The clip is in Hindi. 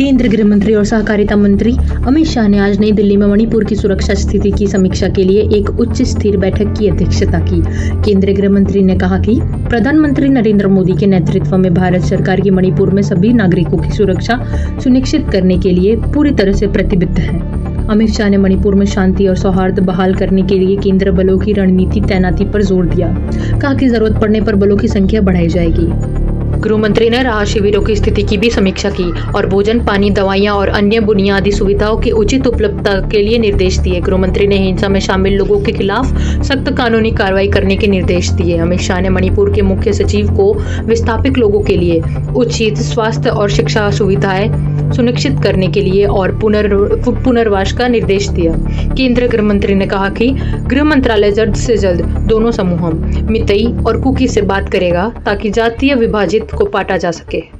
केंद्र गृह मंत्री और सहकारिता मंत्री अमित शाह ने आज नई दिल्ली में मणिपुर की सुरक्षा स्थिति की समीक्षा के लिए एक उच्च स्थिर बैठक की अध्यक्षता की। केंद्रीय गृह मंत्री ने कहा कि प्रधानमंत्री नरेंद्र मोदी के नेतृत्व में भारत सरकार की मणिपुर में सभी नागरिकों की सुरक्षा सुनिश्चित करने के लिए पूरी तरह से प्रतिबद्ध है। अमित शाह ने मणिपुर में शांति और सौहार्द बहाल करने के लिए केंद्र बलों की रणनीति तैनाती पर ज़ोर दिया। कहा कि ज़रूरत पड़ने पर बलों की संख्या बढ़ाई जाएगी। गृह मंत्री ने राहत शिविरों की स्थिति की भी समीक्षा की और भोजन, पानी, दवाइयाँ और अन्य बुनियादी सुविधाओं की उचित उपलब्धता के लिए निर्देश दिए। गृह मंत्री ने हिंसा में शामिल लोगों के खिलाफ सख्त कानूनी कार्रवाई करने के निर्देश दिए। अमित शाह ने मणिपुर के मुख्य सचिव को विस्थापित लोगों के लिए उचित स्वास्थ्य और शिक्षा सुविधाएँ सुनिश्चित करने के लिए और पुनर्वास का निर्देश दिया। केंद्रीय गृह मंत्री ने कहा कि गृह मंत्रालय जल्द से जल्द दोनों समूहों, मितई और कुकी से बात करेगा ताकि जातीय विभाजित को पाटा जा सके।